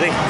buddy.